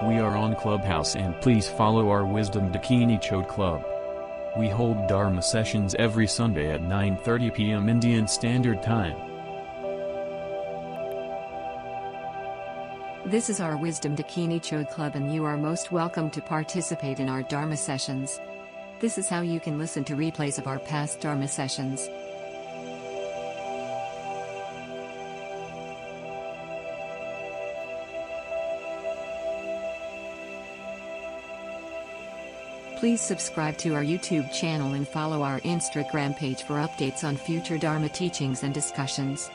Clubhouse and please follow our Wisdom Dakini Chode Club. We hold Dharma sessions every Sunday at 9:30 p.m. Indian Standard Time. This is our Wisdom Dakini Chode Club, and you are most welcome to participate in our Dharma sessions. This is how you can listen to replays of our past Dharma sessions. Please subscribe to our YouTube channel and follow our Instagram page for updates on future Dharma teachings and discussions.